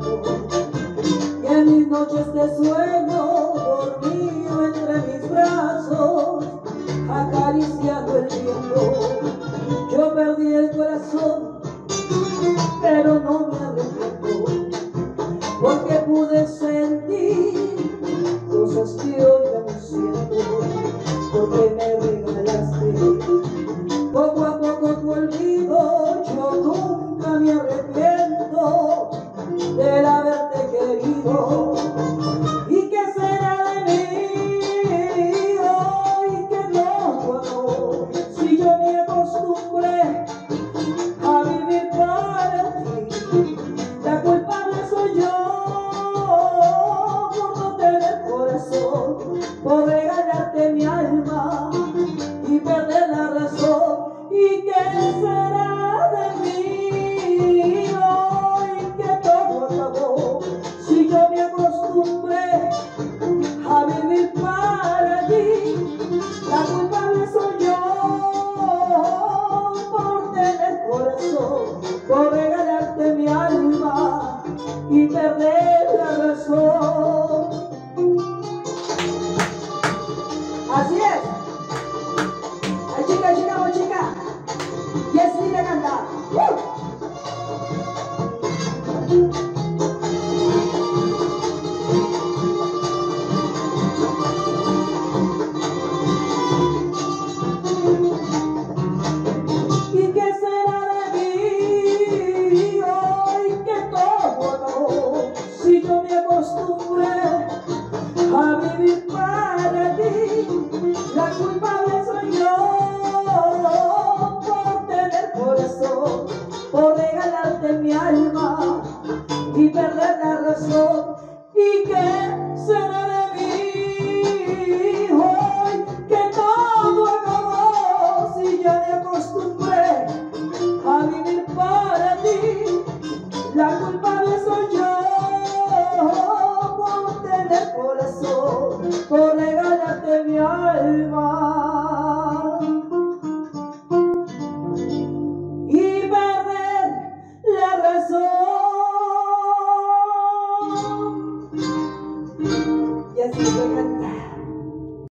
recuerdo que mis noches de este sueño dormido entre mis brazos acariciando el viento. Yo perdí el corazón pero no me arrepiento porque pude sentir cosas que hoy no siento. el haberte querido. La culpable soy yo por tener corazón, por regalarte mi alma y perder la razón. Corazón. ¿Y qué será de mí hoy que todo acabó si ya me acostumbré a vivir para ti? La culpable soy yo por tener corazón, por regalarte